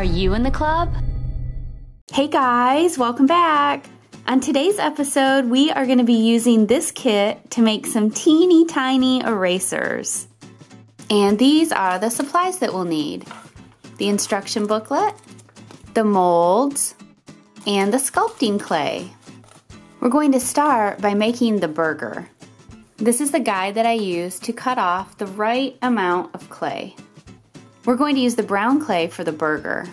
Are you in the club? Hey guys, welcome back. On today's episode, we are going to be using this kit to make some teeny tiny erasers. And these are the supplies that we'll need. The instruction booklet, the molds, and the sculpting clay. We're going to start by making the burger. This is the guide that I use to cut off the right amount of clay. We're going to use the brown clay for the burger.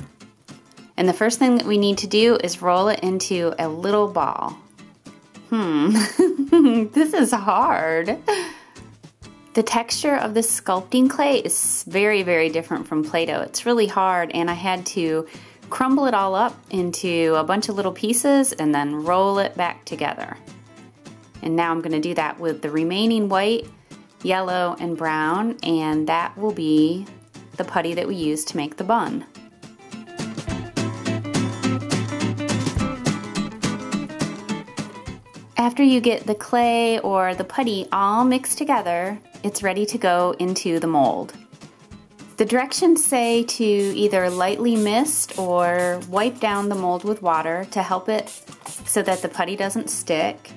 And the first thing that we need to do is roll it into a little ball. Hmm, this is hard. The texture of this sculpting clay is very, very different from Play-Doh. It's really hard and I had to crumble it all up into a bunch of little pieces and then roll it back together. And now I'm gonna do that with the remaining white, yellow, and brown, and that will be the putty that we use to make the bun. After you get the clay or the putty all mixed together, it's ready to go into the mold. The directions say to either lightly mist or wipe down the mold with water to help it so that the putty doesn't stick.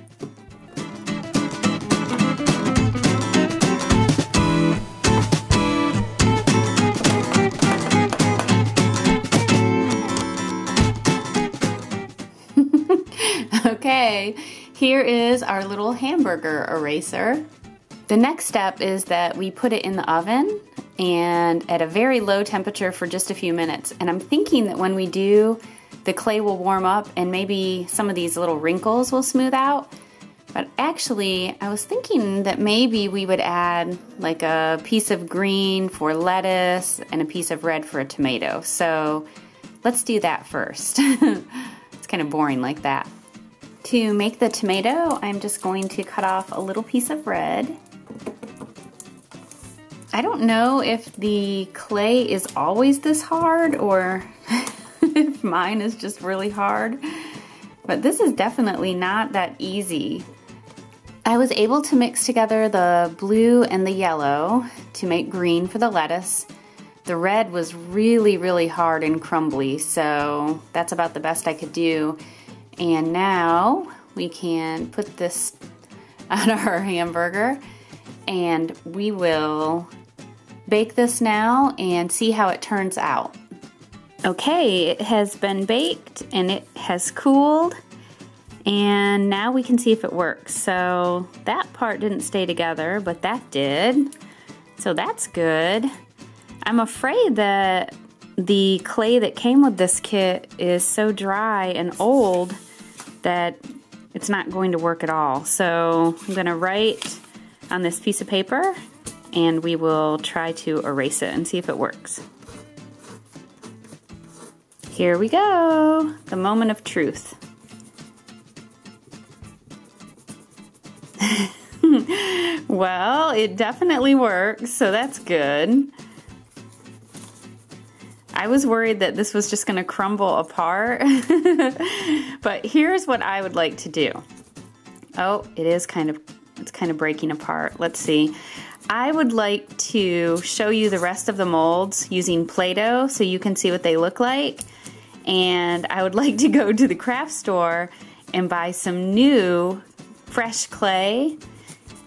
Okay, here is our little hamburger eraser. The next step is that we put it in the oven and at a very low temperature for just a few minutes. And I'm thinking that when we do, the clay will warm up and maybe some of these little wrinkles will smooth out. But actually, I was thinking that maybe we would add like a piece of green for lettuce and a piece of red for a tomato. So let's do that first. it's kind of boring like that. To make the tomato, I'm just going to cut off a little piece of red I don't know if the clay is always this hard or if mine is just really hard, but this is definitely not that easy. I was able to mix together the blue and the yellow to make green for the lettuce. The red was really, really hard and crumbly, so that's about the best I could do. And now we can put this on our hamburger and we will bake this now and see how it turns out. Okay, it has been baked and it has cooled and now we can see if it works. So that part didn't stay together, but that did. So that's good. I'm afraid that the clay that came with this kit is so dry and old that it's not going to work at all. So I'm gonna write on this piece of paper and we will try to erase it and see if it works. Here we go, the moment of truth. well, it definitely works, so that's good. I was worried that this was just going to crumble apart, but here's what I would like to do. Oh, it is kind of it's kind of breaking apart. Let's see. I would like to show you the rest of the molds using Play-Doh so you can see what they look like. And I would like to go to the craft store and buy some new fresh clay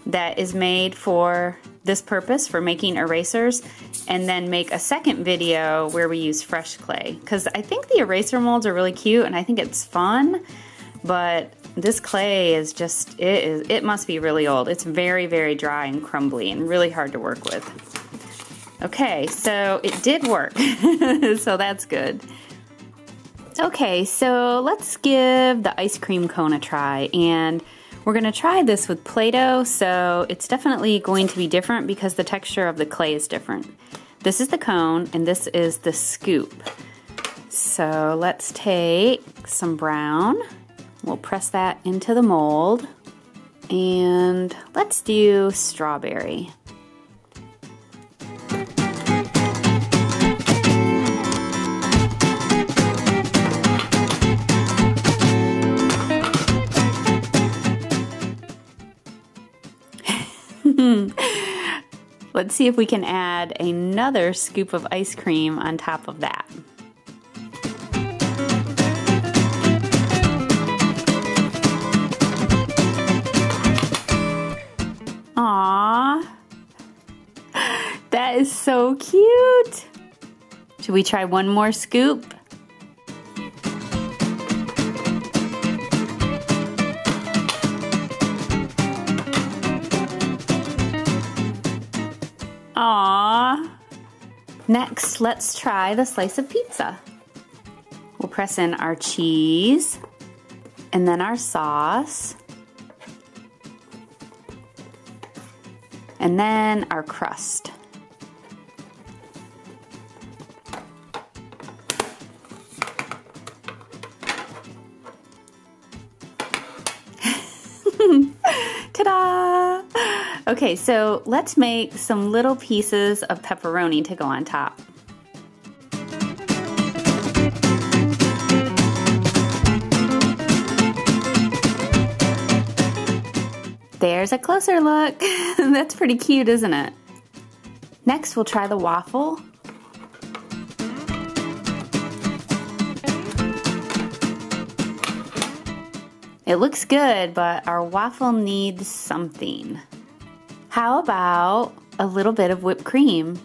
that is made for this purpose for making erasers and then make a second video where we use fresh clay because I think the eraser molds are really cute and I think it's fun but this clay is just, it is, it must be really old. It's very, very dry and crumbly and really hard to work with. Okay, so it did work, so that's good. Okay, so let's give the ice cream cone a try, and we're gonna try this with Play-Doh, so it's definitely going to be different because the texture of the clay is different. This is the cone, and this is the scoop. So let's take some brown, We'll press that into the mold. And let's do strawberry. Let's see if we can add another scoop of ice cream on top of that. Aww. That is so cute. Should we try one more scoop? Next, let's try the slice of pizza. We'll press in our cheese and then our sauce. And then our crust. Okay, so let's make some little pieces of pepperoni to go on top. There's a closer look. That's pretty cute, isn't it? Next, we'll try the waffle. It looks good, but our waffle needs something. How about a little bit of whipped cream?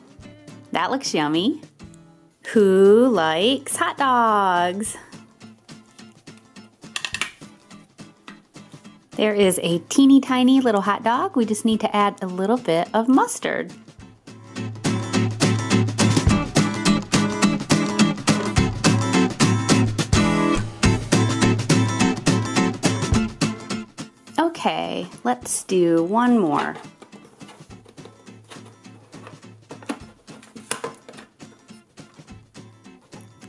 That looks yummy. Who likes hot dogs? There is a teeny tiny little hot dog. We just need to add a little bit of mustard. Okay, let's do one more.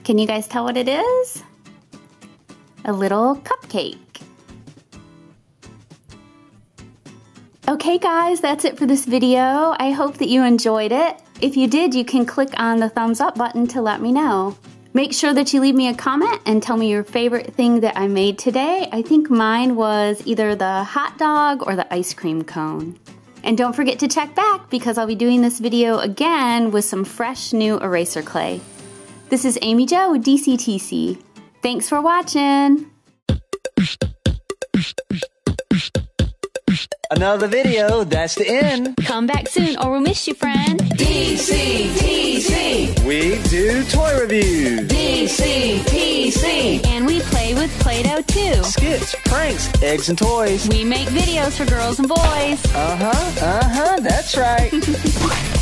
Can you guys tell what it is? A little cupcake. Okay guys, that's it for this video. I hope that you enjoyed it. If you did, you can click on the thumbs up button to let me know. Make sure that you leave me a comment and tell me your favorite thing that I made today. I think mine was either the hot dog or the ice cream cone. And don't forget to check back because I'll be doing this video again with some fresh new eraser clay. This is Amy Jo with DCTC. Thanks for watching! Another video, that's the end. Come back soon or we'll miss you, friend. DCTC. We do toy reviews, DCTC. And we play with Play-Doh too. skits, pranks, eggs, and toys. We make videos for girls and boys. Uh huh, uh huh, that's right.